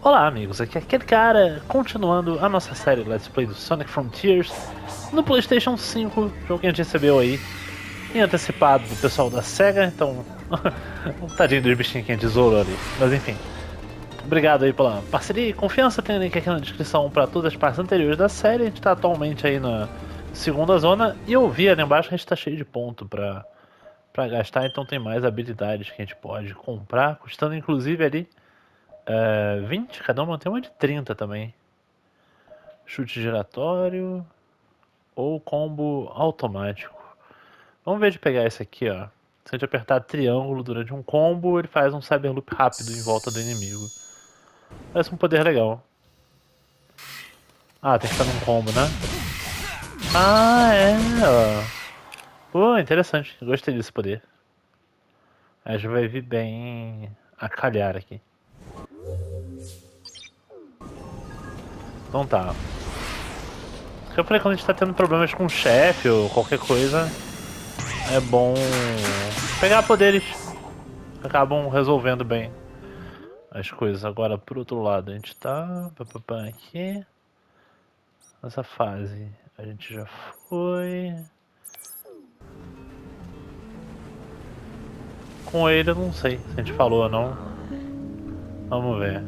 Olá amigos, aqui é aquele cara, continuando a nossa série Let's Play do Sonic Frontiers no Playstation 5, jogo que a gente recebeu aí em antecipado do pessoal da SEGA, então tadinho dos bichinhos que a gente ali, mas enfim. Obrigado aí pela parceria e confiança, tem link aqui na descrição para todas as partes anteriores da série, a gente está atualmente aí na segunda zona e eu vi ali embaixo a gente está cheio de ponto para para gastar, então tem mais habilidades que a gente pode comprar, custando inclusive ali é, 20, cada uma tem uma de 30 também. Chute giratório ou combo automático. Vamos ver de pegar esse aqui, ó. Se a gente apertar triângulo durante um combo, ele faz um cyber loop rápido em volta do inimigo. Parece um poder legal. Ah, tem que estar num combo, né? Ah, é. Pô, interessante. Gostei desse poder. A gente vai vir bem a calhar aqui. Então tá. Eu falei quando a gente tá tendo problemas com o chefe ou qualquer coisa, é bom pegar poderes. Acabam resolvendo bem as coisas. Agora, por outro lado, a gente tá aqui. Nessa fase a gente já foi. Com ele eu não sei se a gente falou ou não. Vamos ver.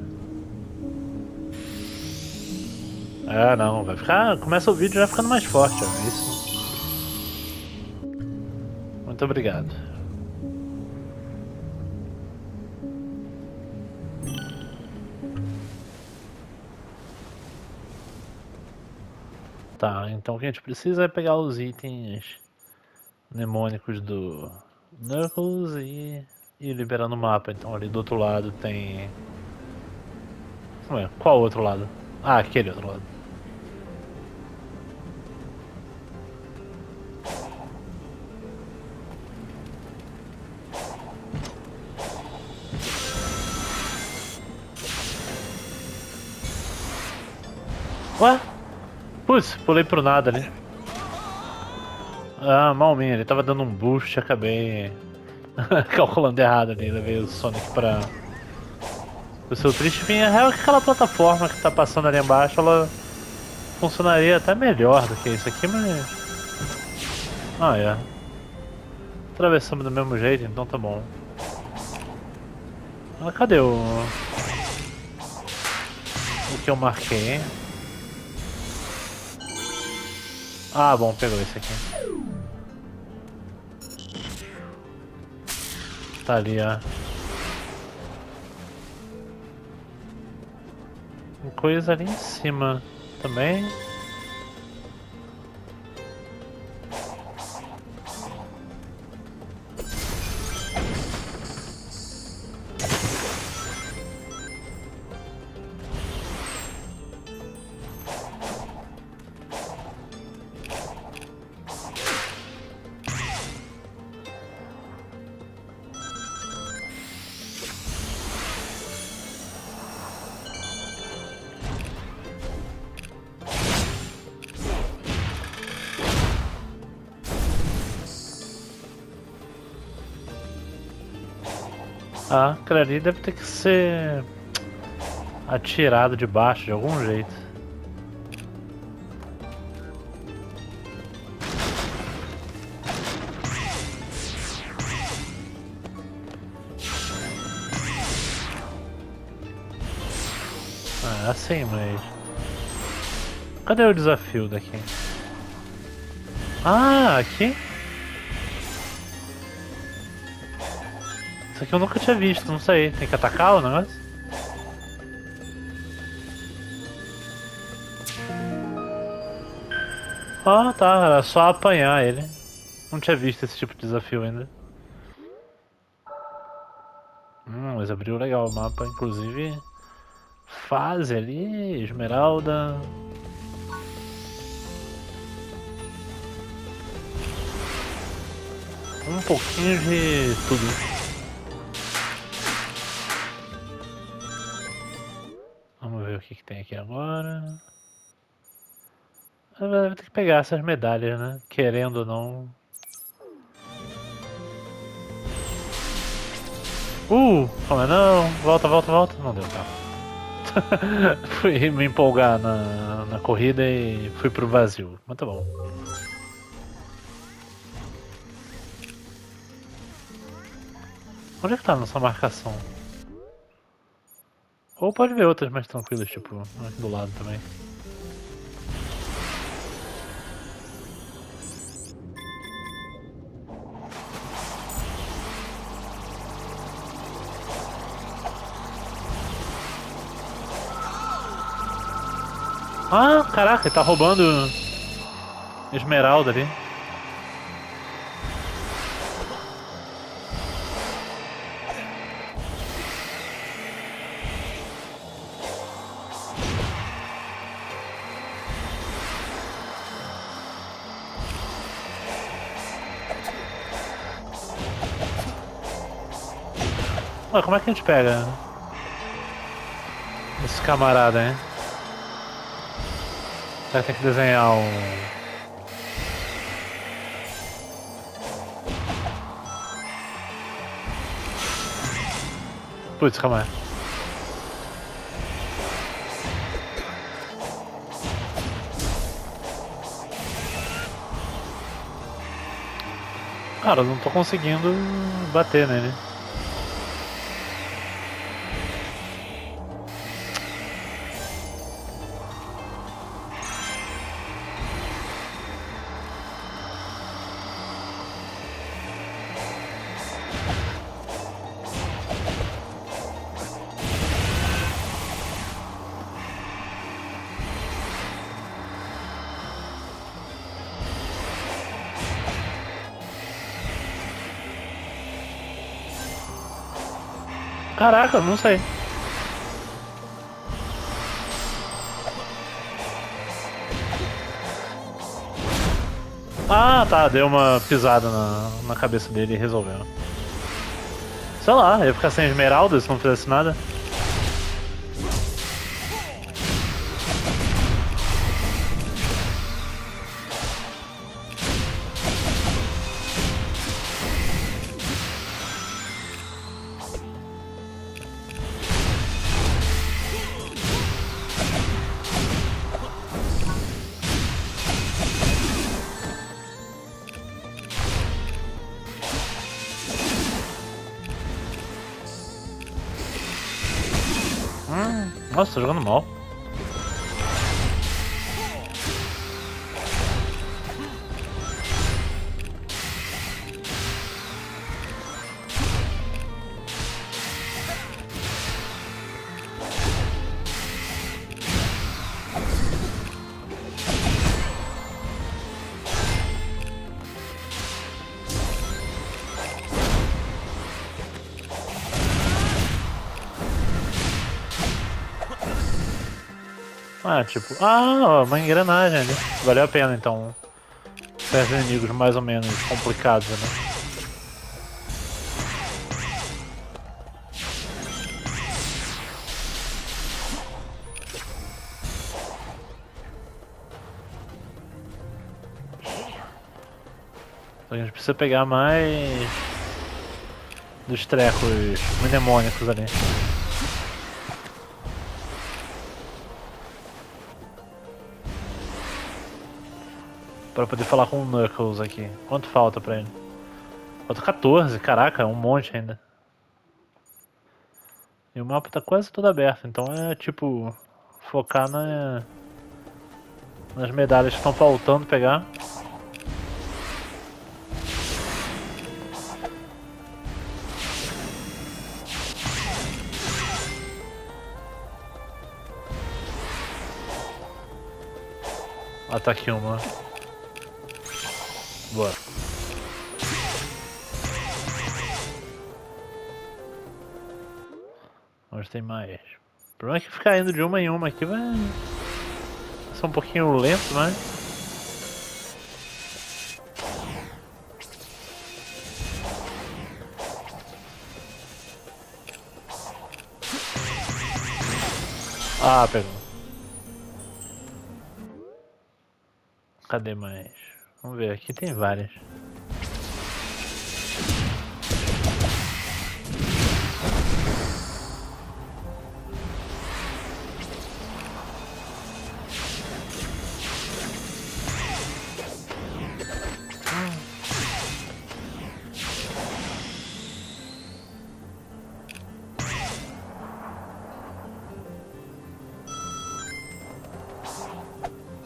É, não, vai ficar. Começa o vídeo já ficando mais forte. É isso. Muito obrigado. Tá, então o que a gente precisa é pegar os itens mnemônicos do Knuckles e ir liberando o mapa. Então ali do outro lado tem. Ué, qual outro lado? Ah, aquele outro lado. Ué? Putz, pulei pro nada ali. Ah, malminha, ele tava dando um boost e acabei calculando errado ali, levei o Sonic pra... O seu triste fim, é real que aquela plataforma que tá passando ali embaixo, ela funcionaria até melhor do que isso aqui, mas... Ah, é. Atravessamos do mesmo jeito, então tá bom. Ah, cadê o... O que eu marquei, hein? Ah, bom, pegou esse aqui. Tá ali, ó. Tem coisa ali em cima também. Ah, aquele ali deve ter que ser atirado de baixo de algum jeito. Ah, assim, mas... Cadê o desafio daqui? Ah, aqui? Isso aqui eu nunca tinha visto, não sei. Tem que atacar o negócio? Ah, tá. Era só apanhar ele. Não tinha visto esse tipo de desafio ainda. Hum, mas abriu legal o mapa, inclusive. Fase ali, esmeralda. Um pouquinho de tudo. Que, tem aqui agora. Vai ter que pegar essas medalhas, né? Querendo ou não. Uh, como é não? Volta, volta, volta. Não deu, tá. fui me empolgar na, na corrida e fui pro vazio. Mas tá bom. Onde é que tá a nossa marcação? Ou pode ver outras mais tranquilas, tipo, do lado também. Ah, caraca, ele tá roubando esmeralda ali. Ué, como é que a gente pega esse camarada, hein? Vai ter que desenhar um. Putz, calma aí. Cara, eu não tô conseguindo bater nele. Caraca, não sei. Ah, tá, deu uma pisada na, na cabeça dele e resolveu. Sei lá, ia ficar sem esmeralda se não fizesse nada. Ah, tipo, ah, uma engrenagem ali. Valeu a pena então. Certos inimigos mais ou menos complicados, né? Então a gente precisa pegar mais dos trecos mnemônicos ali. Pra poder falar com o Knuckles aqui. Quanto falta pra ele? Falta 14, caraca, um monte ainda. E o mapa tá quase todo aberto, então é tipo focar na, nas medalhas que estão faltando pegar. Ah, tá uma. Bora. Onde tem mais? O problema é que ficar indo de uma em uma aqui vai ser um pouquinho lento, mas... Ah, pegou. Cadê mais? Vamos ver, aqui tem várias.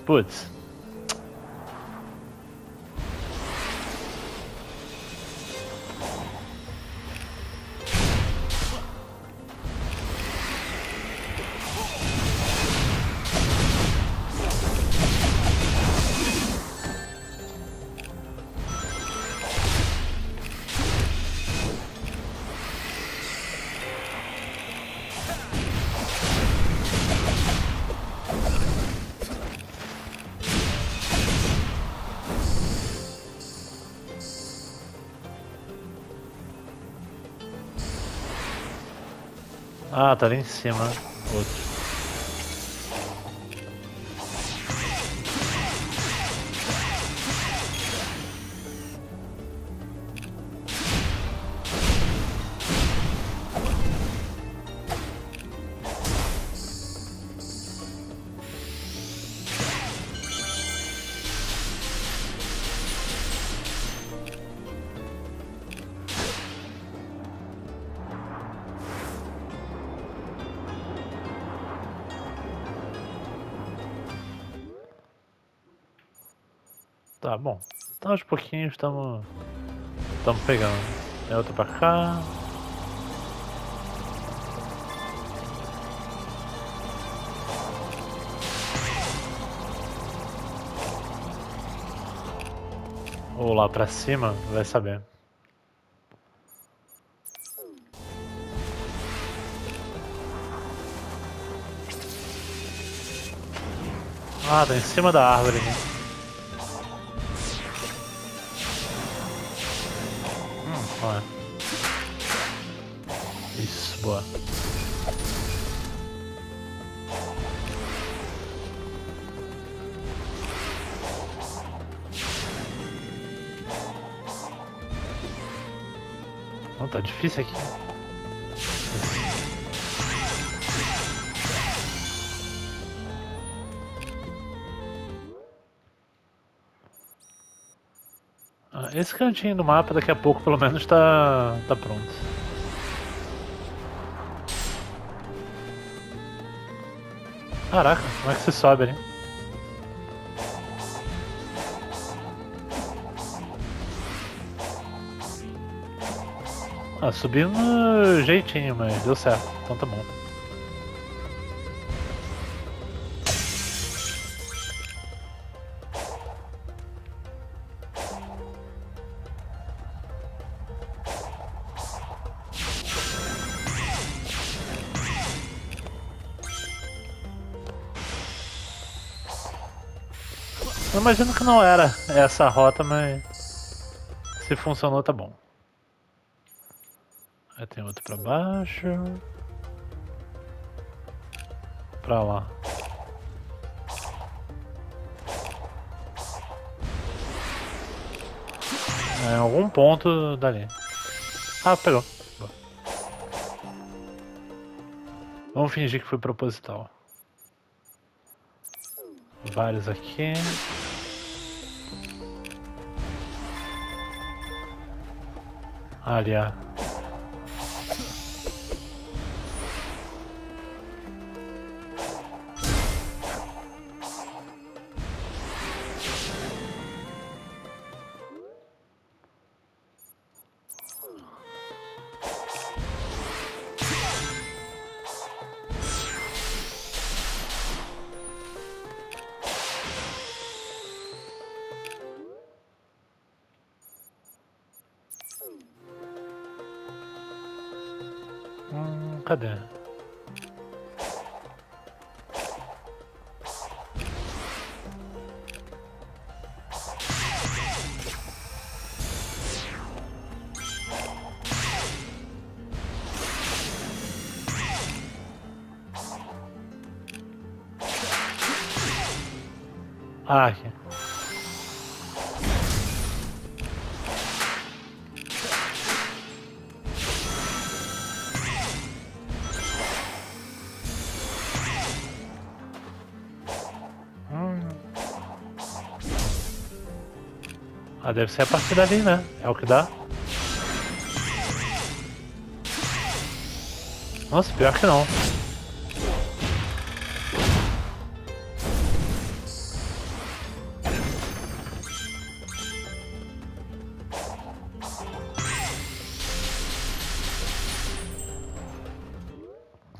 Putz. Tá ali em cima. Tá bom. Então aos pouquinhos estamos. Estamos pegando. É outra pra cá. Ou lá pra cima, vai saber. Ah, tá em cima da árvore, né? Ó. Isso, boa. Não, tá difícil aqui. Esse cantinho do mapa daqui a pouco pelo menos tá, tá pronto. Caraca, como é que você sobe ali? Ah, subiu no jeitinho, mas deu certo, então tá bom. Eu imagino que não era essa rota, mas se funcionou tá bom. Aí tem outro pra baixo. Pra lá. É, em algum ponto dali. Ah, pegou. Vamos fingir que foi proposital. Vários aqui. Ali, Ah. Hum. Ah, deve ser a partir dali, né? É o que dá. Nossa, pior que não.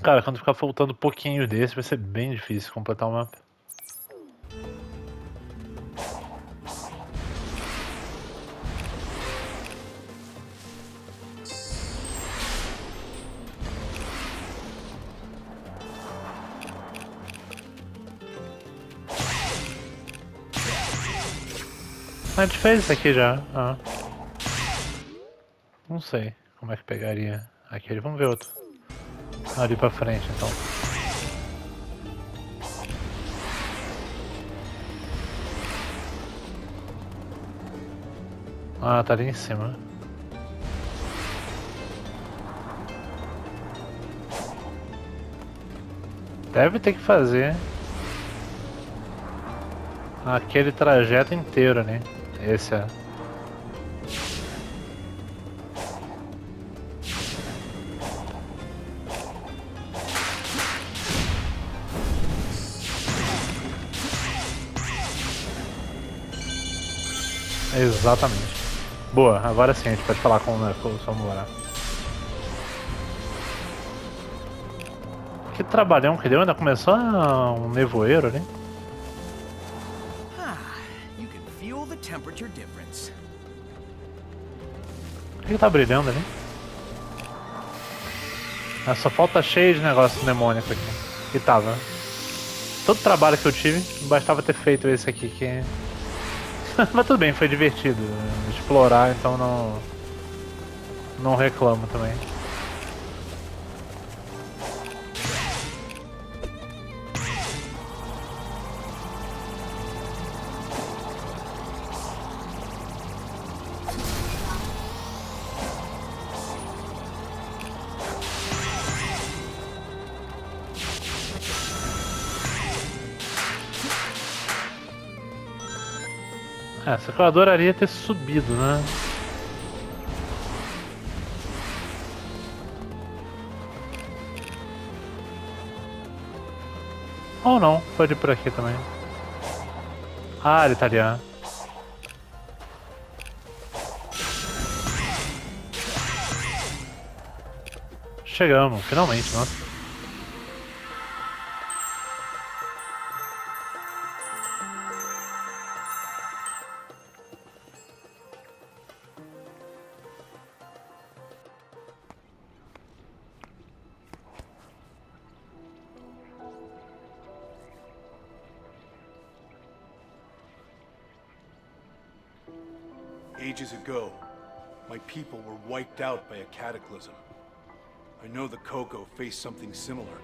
Cara, quando ficar faltando pouquinho desse, vai ser bem difícil completar o mapa. A gente fez isso aqui já. Ah. Não sei como é que pegaria aquele. Vamos ver outro. Ali pra frente então. Ah, tá ali em cima. Deve ter que fazer aquele trajeto inteiro, né? Esse é. Exatamente. Boa, agora sim a gente pode falar com o Samurai. Que trabalhão que deu, ainda começou um nevoeiro ali. temperature difference. Por que tá brilhando ali? Ah, só falta cheio de negócio demônico aqui. E tava. Todo o trabalho que eu tive, bastava ter feito esse aqui que. Mas tudo bem, foi divertido explorar, então não. Não reclamo também. Só que eu adoraria ter subido, né? Ou não, pode ir por aqui também. Ah, ele tá ali. Chegamos, finalmente, nossa. Ages ago, my people were wiped out by a cataclysm. I know the Coco faced something similar.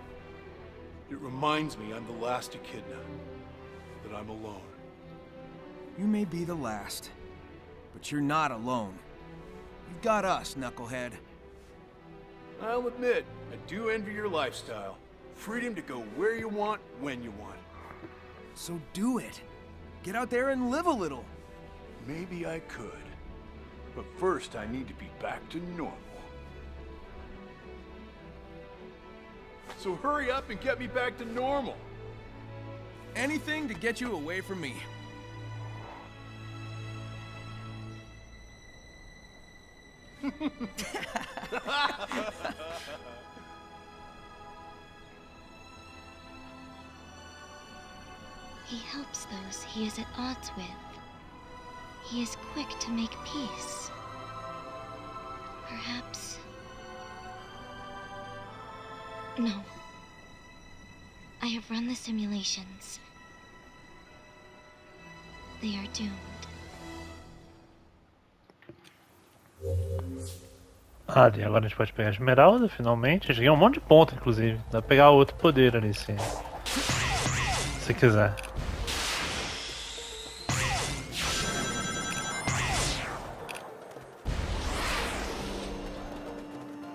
It reminds me I'm the last Echidna, that I'm alone. You may be the last, but you're not alone. You've got us, Knucklehead. I'll admit, I do envy your lifestyle. Freedom to go where you want, when you want. So do it. Get out there and live a little. Maybe I could. But first, I need to be back to normal. So hurry up and get me back to normal. Anything to get you away from me. he helps those he is at odds with. He is quick to make peace. Perhaps... No. I have run the simulations. They are doomed. Ah, e agora a gente pode pegar a esmeralda, finalmente. A gente ganhou um monte de ponto, inclusive. Dá pra pegar outro poder ali, se, se quiser.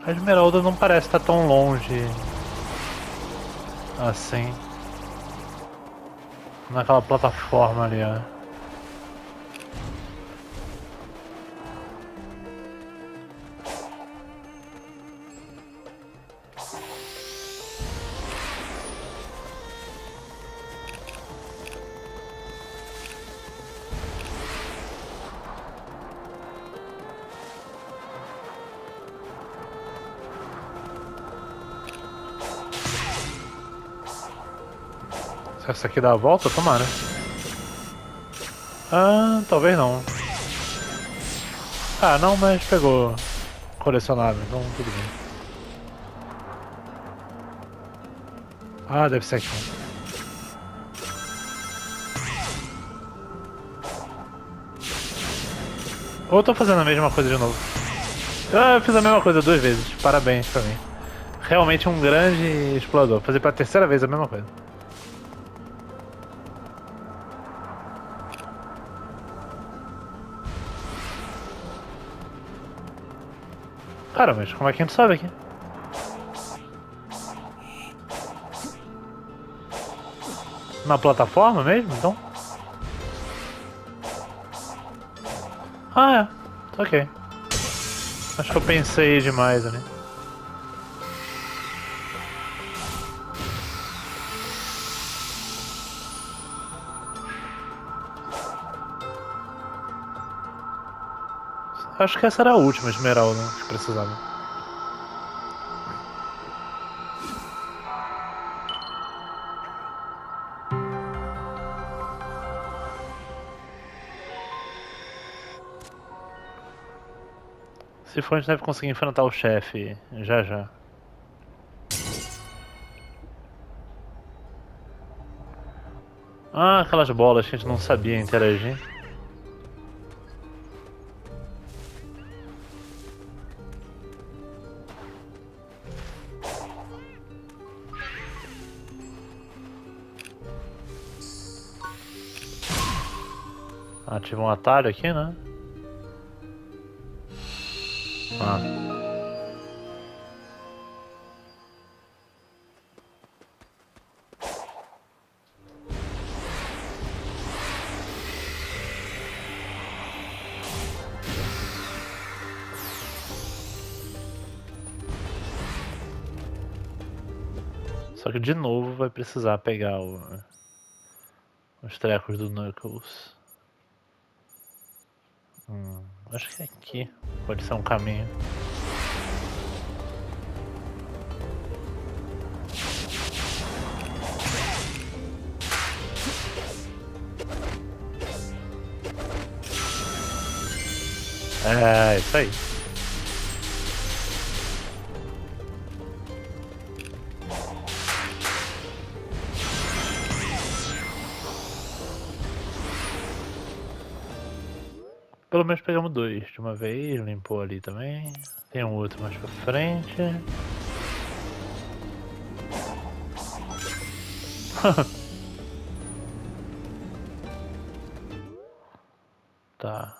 A esmeralda não parece estar tão longe assim. Naquela plataforma ali, ó. Isso aqui dá a volta? Tomara. Ah, talvez não. Ah, não, mas pegou colecionável, então tudo bem. Ah, deve ser aqui. Ou eu tô fazendo a mesma coisa de novo. Ah, eu fiz a mesma coisa duas vezes. Parabéns pra mim. Realmente um grande explorador. Fazer pela terceira vez a mesma coisa. Cara, mas como é que a gente sobe aqui? Na plataforma mesmo, então? Ah, é. Ok. Acho que eu pensei demais ali. Acho que essa era a última esmeralda que precisava. Se for, a gente deve conseguir enfrentar o chefe já já. Ah, aquelas bolas que a gente não sabia interagir. Ativa um atalho aqui, né? Ah. Só que de novo vai precisar pegar o, os trecos do Knuckles. Hum, acho que é aqui. Pode ser um caminho. É, isso aí. Pelo menos pegamos dois de uma vez, limpou ali também. Tem um outro mais pra frente. tá.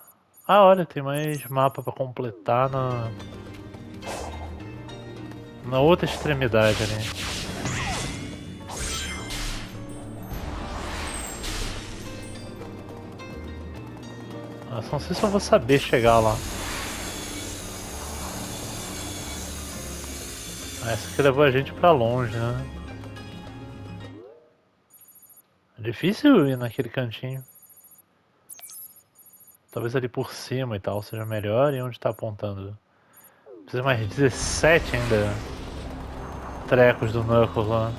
Ah, olha, tem mais mapa pra completar na... Na outra extremidade ali. Nossa, não sei se eu vou saber chegar lá. Ah, essa aqui levou a gente pra longe, né? É difícil ir naquele cantinho. Talvez ali por cima e tal seja melhor. E onde tá apontando? Precisa mais 17 ainda. Trecos do Knuckles lá.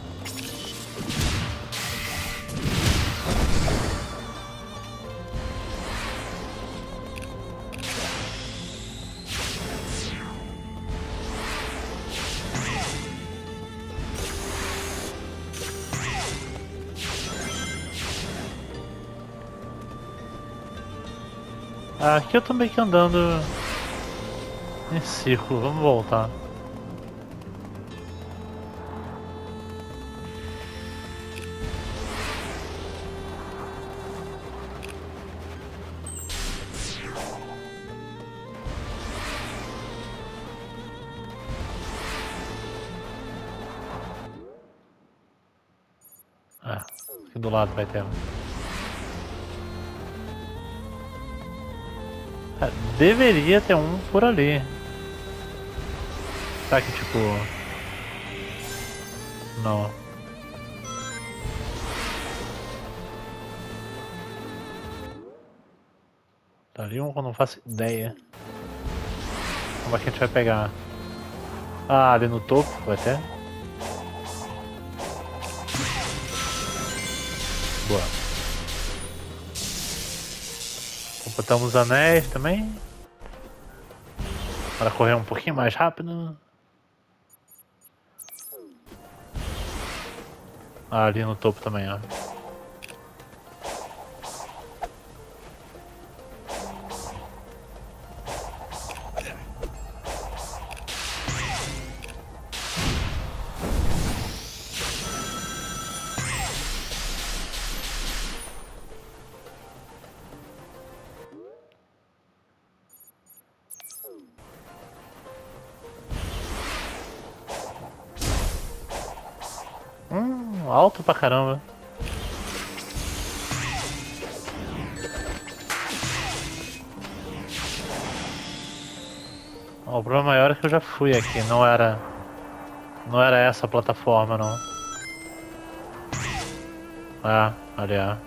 Aqui eu tô meio que andando em círculo, vamos voltar. Ah, aqui do lado vai ter deveria ter um por ali. Tá que tipo. Não. Tá ali um que eu não faço ideia. Como é que a gente vai pegar? Ah, ali no topo vai ter? Botamos anéis também. Para correr um pouquinho mais rápido. Ah, ali no topo também, ó. Pra caramba. O problema maior é que eu já fui aqui, não era. Não era essa a plataforma não. Ah, ali é.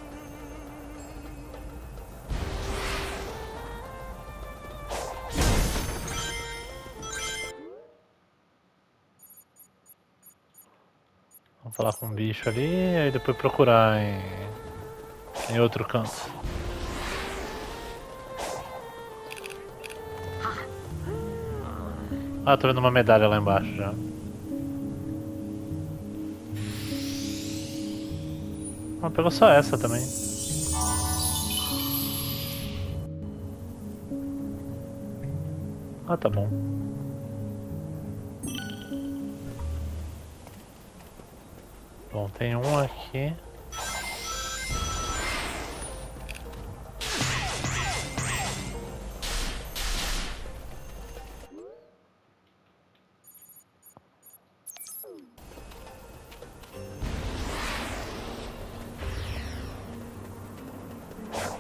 Vamos falar com o bicho ali e depois procurar em, em outro canto. Ah, tô vendo uma medalha lá embaixo já. Ah, pegou só essa também. Ah, tá bom. Bom, tem um aqui.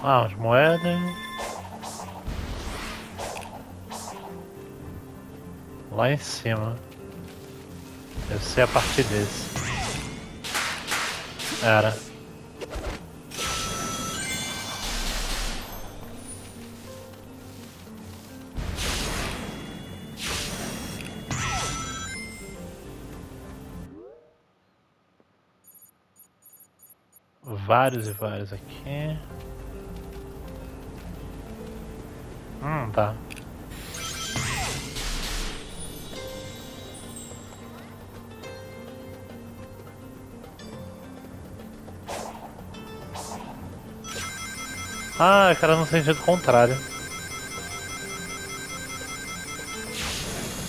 Ah, as moedas. Lá em cima. Deve ser a partir desse. Era. Vários e vários aqui. Hum, tá. Ah, cara, no sentido contrário.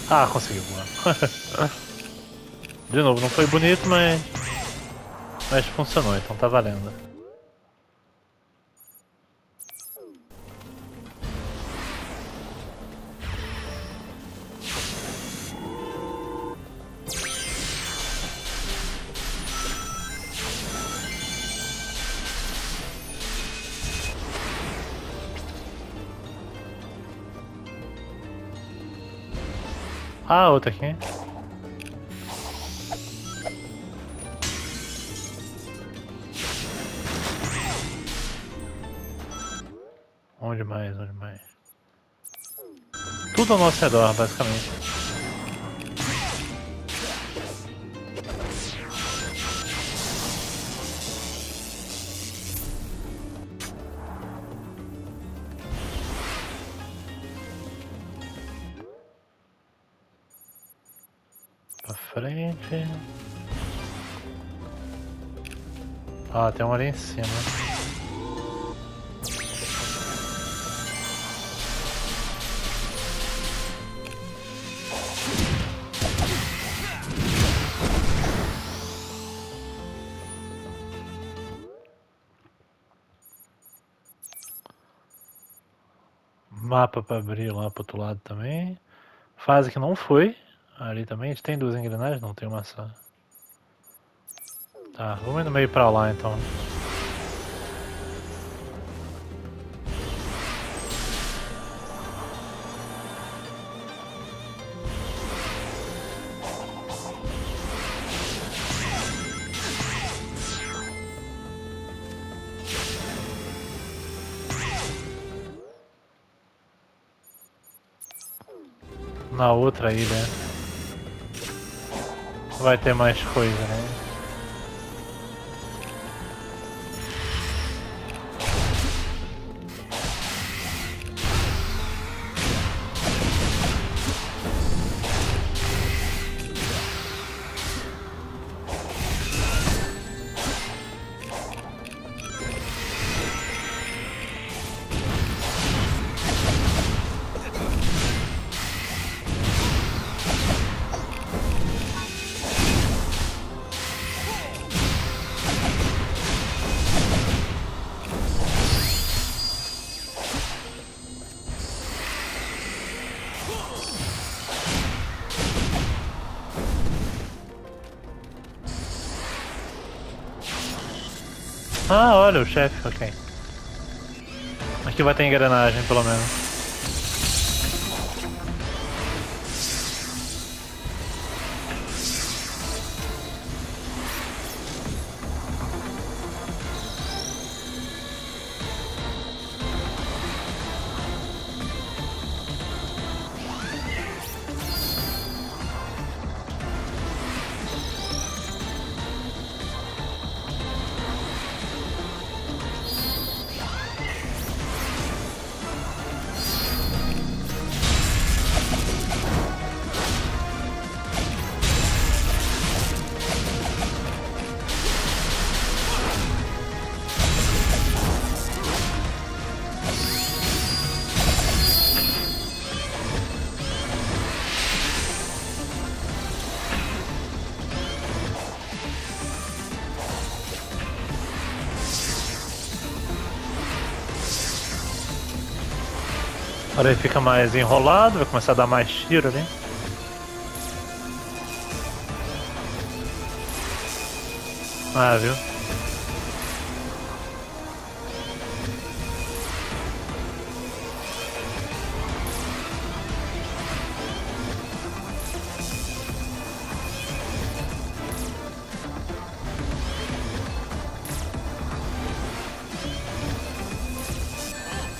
Ah, consegui voar. De novo, não foi bonito, mas... Mas funcionou, então tá valendo. Outra aqui. Onde mais? Onde mais? Tudo ao nosso redor, basicamente. Tem um ali em cima. Mapa pra abrir lá pro outro lado também. Fase que não foi. Ali também. A gente tem duas engrenagens? Não, tem uma só. Tá, vamos no meio pra lá então. Na outra ilha. Vai ter mais coisa, né? Ah, olha o chefe, ok. Aqui vai ter engrenagem, pelo menos. Agora ele fica mais enrolado, vai começar a dar mais tiro ali. Ah, viu?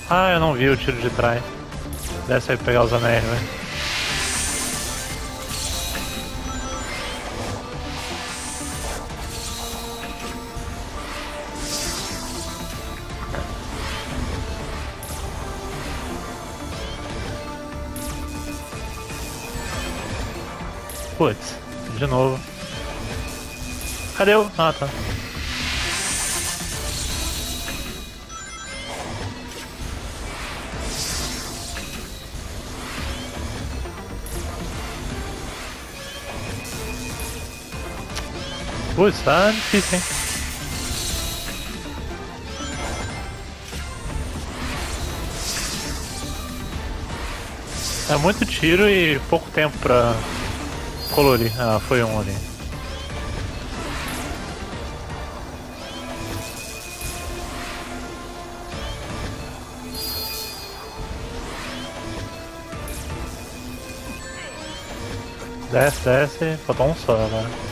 Ah, eu não vi o tiro de trás. Desce aí pegar os anéis, velho. Putz, de novo. Cadê o. Ah, tá. Putz, tá difícil, hein? É muito tiro e pouco tempo pra colorir. Ah, foi um ali. Desce, desce, faltou um só agora.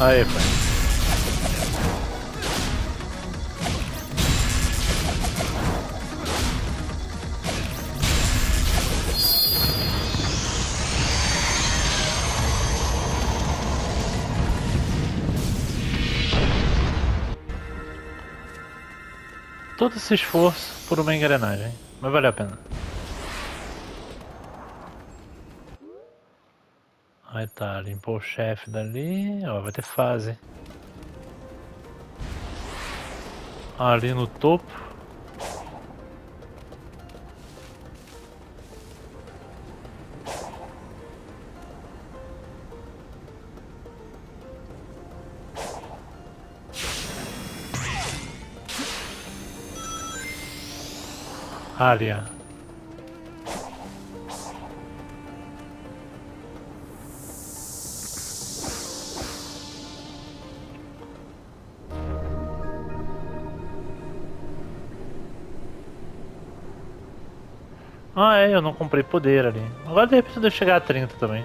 Aí, pai. Todo esse esforço por uma engrenagem, mas vale a pena. Aí tá, limpou o chefe dali, ó, vai ter fase. Ali no topo. Ali, Ah, é, eu não comprei poder ali. Agora de repente eu chegar a 30 também.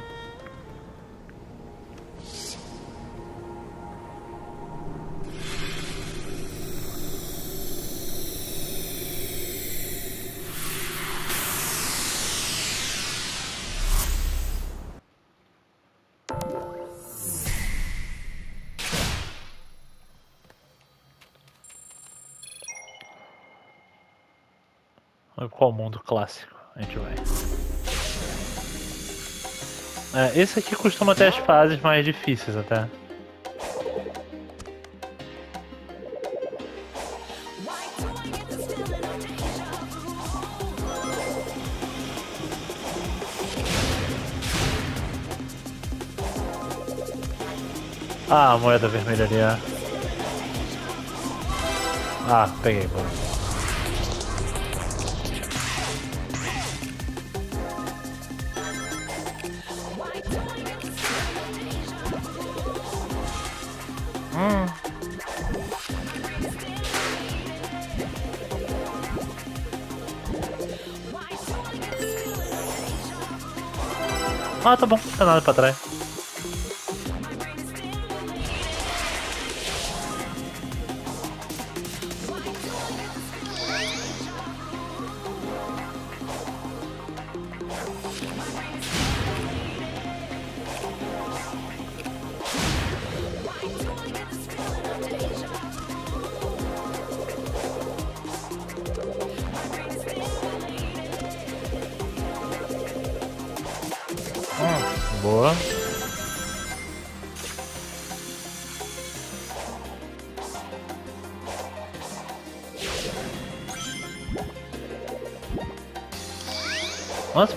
Qual mundo clássico? A gente vai. É, esse aqui costuma ter as fases mais difíceis até. Ah, a moeda vermelha ali, é. Ah, peguei, mano. Ah, tá bom, não tem nada pra trás.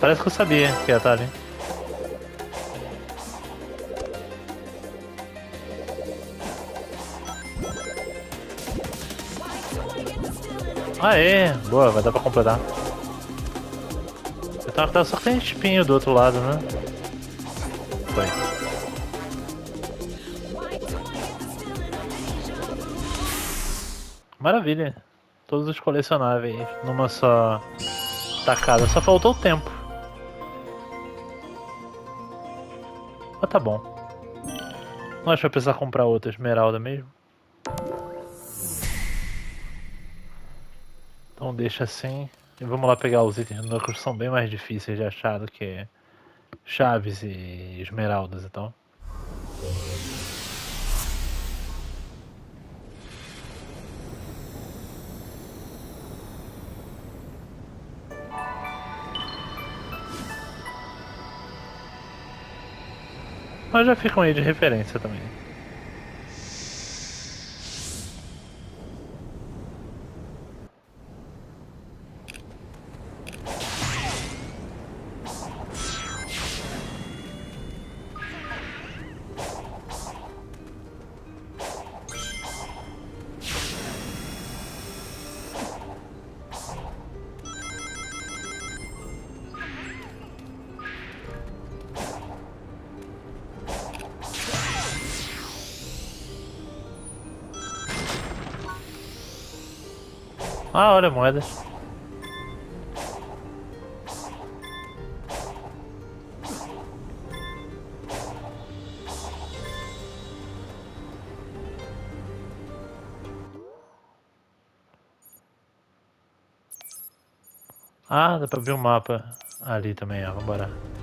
Parece que eu sabia que ia estar ali. Aê, boa, vai dar pra completar. Então tá só que tem espinho do outro lado, né? Foi. Maravilha. Todos os colecionáveis numa só tacada. Só faltou o tempo. Mas tá bom. Não acho que vai precisar comprar outra esmeralda mesmo. Então deixa assim. E vamos lá pegar os itens do que são bem mais difíceis de achar do que chaves e esmeraldas então. Mas já ficam aí de referência também. Olha moedas. Ah, dá pra ver o mapa ali também, ó. Vambora.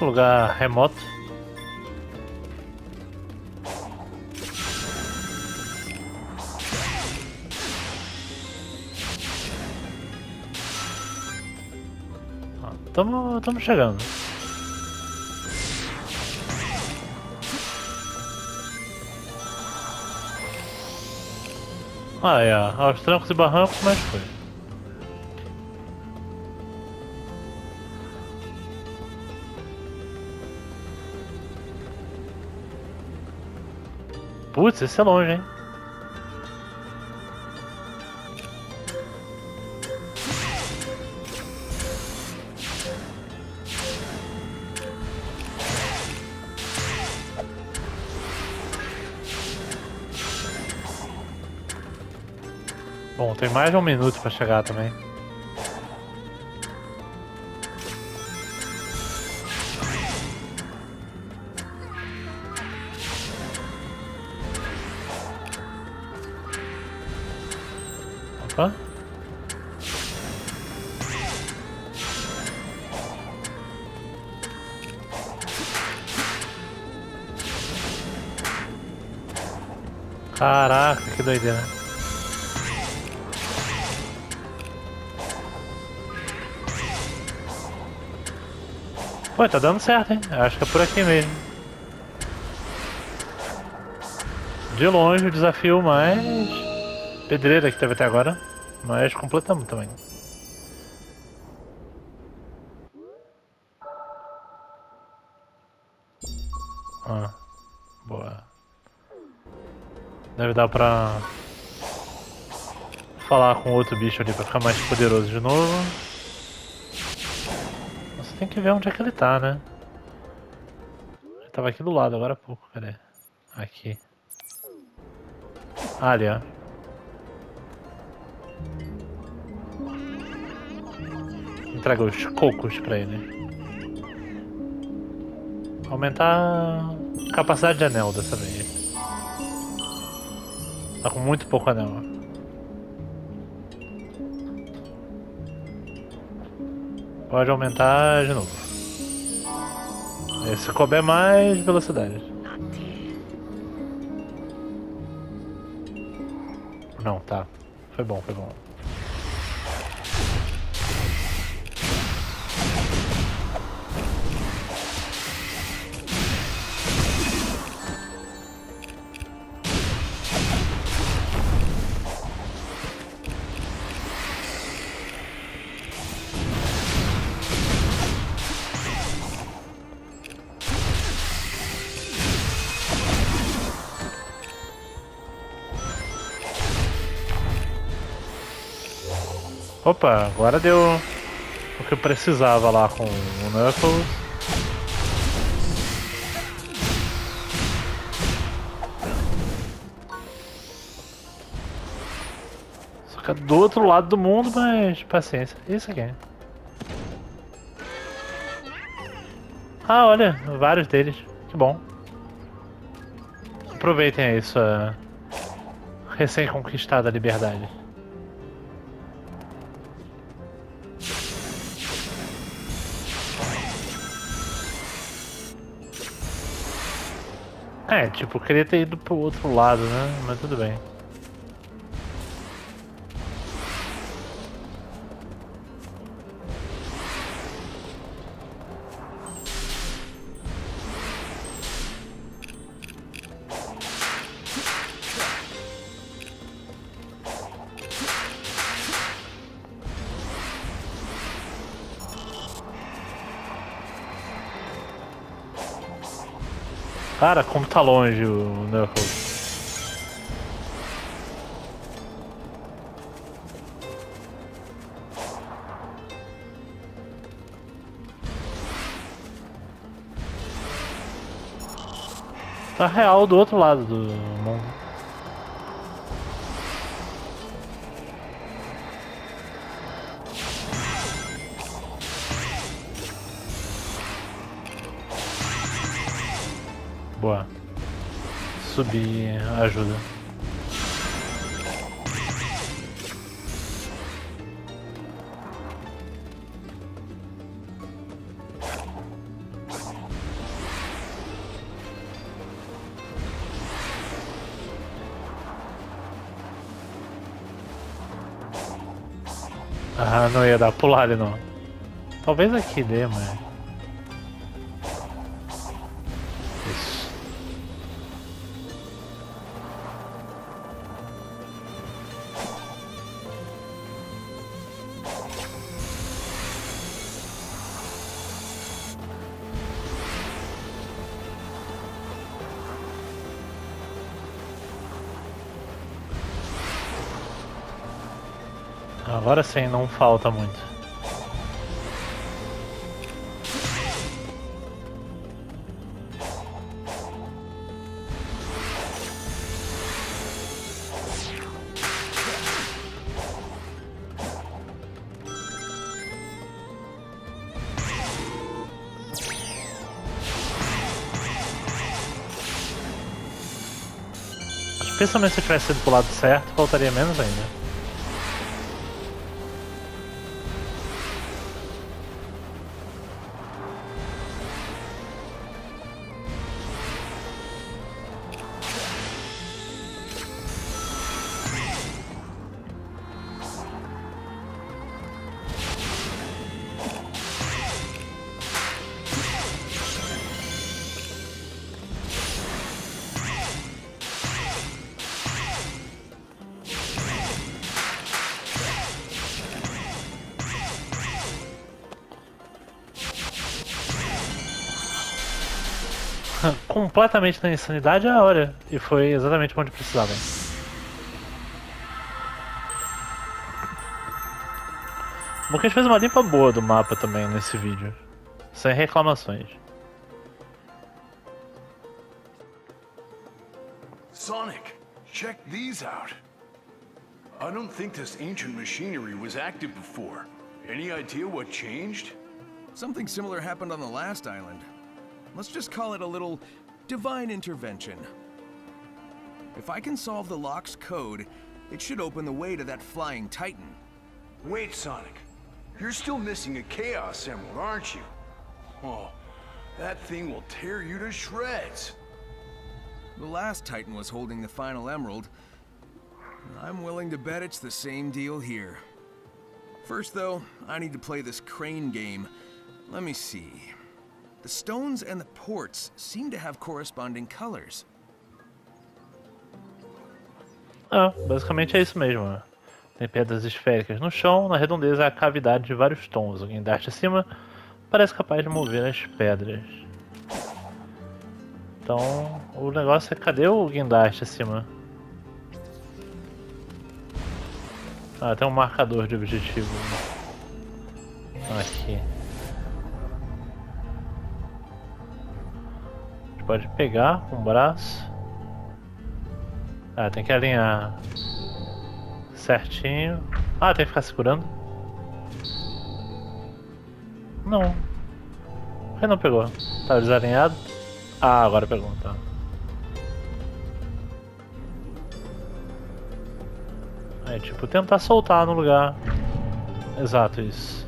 Lugar remoto. Tamo chegando. Ah, é, aos trancos e barrancos, mas foi. Putz, esse é longe, hein? Bom, tem mais de um minuto pra chegar também. Caraca, que doideira. Pô, tá dando certo, hein? Acho que é por aqui mesmo. De longe o desafio mais... Pedreira que teve até agora. Mas completamos também. Deve dar pra falar com outro bicho ali pra ficar mais poderoso de novo. Você tem que ver onde é que ele tá, né? Ele tava aqui do lado agora há pouco, cadê? Aqui. Ah, ali, ó. Entrega os cocos pra ele. Aumentar a capacidade de anel dessa vez. Tá com muito pouco anel. Pode aumentar de novo. Se couber mais velocidade. Não, tá. Foi bom, foi bom. Opa, agora deu o que eu precisava lá com o Knuckles. Só que é do outro lado do mundo, mas paciência. Isso aqui. Ah, olha, vários deles. Que bom. Aproveitem aí sua recém-conquistada liberdade. É, tipo, queria ter ido pro outro lado, né? Mas tudo bem. Cara, como tá longe o Knuckles. Tá real do outro lado do mundo. Subir ajuda. Ah, não ia dar pular ali não. Talvez aqui dê, mas... Agora sim, não falta muito. Especialmente se tivesse ido pro lado certo, faltaria menos ainda. Completamente na insanidade, a hora. E foi exatamente onde precisava. Bom que a gente fez uma limpa boa do mapa também nesse vídeo. Sem reclamações. Sonic, check these out. I don't think this ancient machinery was active before. Any idea what changed? Something similar happened on the last island. Let's just call it a little divine intervention. If I can solve the lock's code, it should open the way to that flying titan. Wait, Sonic. You're still missing a Chaos Emerald, aren't you? Oh, that thing will tear you to shreds. The last titan was holding the final emerald. I'm willing to bet it's the same deal here. First, though, I need to play this crane game. Let me see. The stones and the ports seem to have corresponding colors. Ah, basicamente é isso mesmo. Tem pedras esféricas no chão, na redondeza há cavidade de vários tons. O guindaste acima parece capaz de mover as pedras. Então, o negócio é cadê o guindaste acima? Ah, tem um marcador de objetivo. Aqui. Pode pegar com um o braço. Ah, tem que alinhar certinho. Ah, tem que ficar segurando. Não. Por que não pegou? Tá desalinhado? Ah, agora pegou, tá. É tipo tentar soltar no lugar. Exato, isso.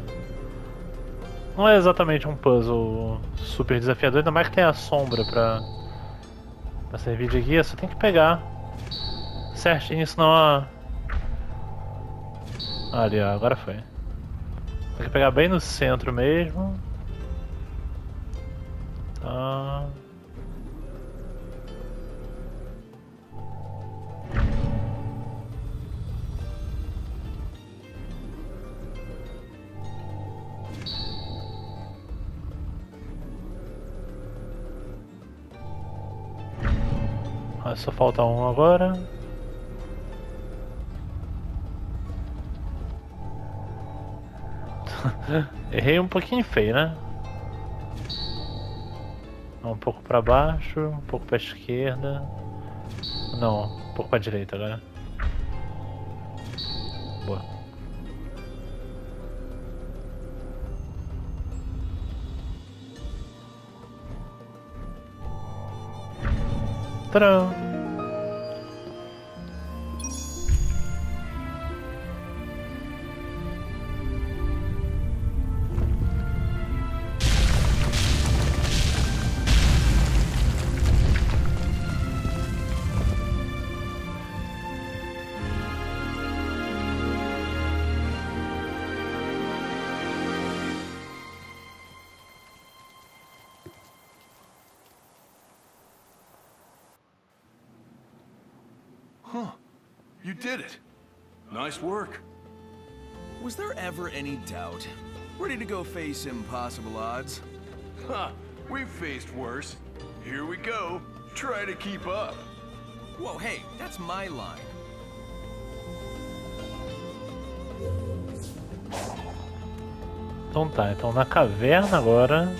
Não é exatamente um puzzle super desafiador, ainda mais que tem a sombra pra, pra servir de guia, só tem que pegar certinho, senão a... Ali, ó, agora foi. Tem que pegar bem no centro mesmo. Tá... Ah, só falta um agora. Errei um pouquinho feio, né? Um pouco pra baixo, um pouco pra esquerda. Não, um pouco pra direita agora. Boa. Ta-da! Any doubt? Ready to go face impossible odds? Huh. We've faced worse. Here we go. Try to keep up. Whoa, hey, that's my line. Então tá, então na caverna agora.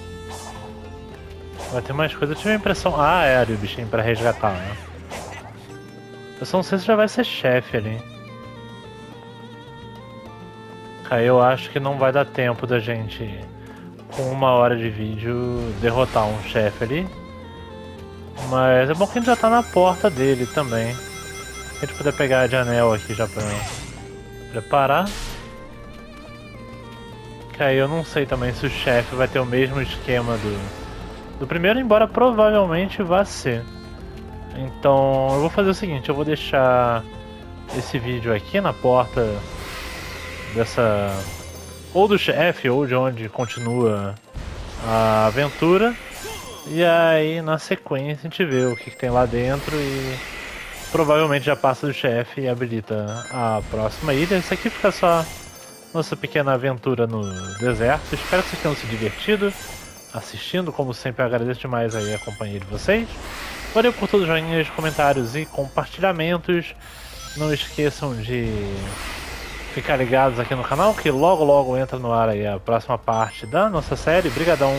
Vai ter mais coisa. Eu tive a impressão. Ah, é ali o bichinho pra resgatar, né? Eu só não sei se já vai ser chefe ali. Eu acho que não vai dar tempo da gente, com uma hora de vídeo, derrotar um chefe ali. Mas é bom que a gente já tá na porta dele também. A gente poder pegar de anel aqui já pra preparar. Que aí eu não sei também se o chefe vai ter o mesmo esquema do, do primeiro, embora provavelmente vá ser. Então eu vou fazer o seguinte, eu vou deixar esse vídeo aqui na porta dessa ou do chefe ou de onde continua a aventura. E aí na sequência a gente vê o que, que tem lá dentro e provavelmente já passa do chefe e habilita a próxima ilha. Isso aqui fica só nossa pequena aventura no deserto. Espero que vocês tenham se divertido. assistindo. Como sempre, agradeço demais aí a companhia de vocês. Valeu por todos os joinhas, comentários e compartilhamentos. Não esqueçam de ficar ligados aqui no canal, que logo logo entra no ar aí a próxima parte da nossa série. Brigadão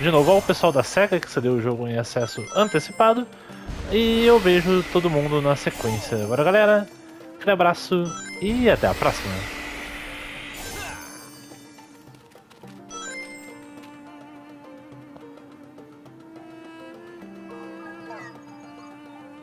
de novo ao pessoal da SEGA que cedeu o jogo em acesso antecipado. E eu vejo todo mundo na sequência. Agora galera, aquele abraço e até a próxima.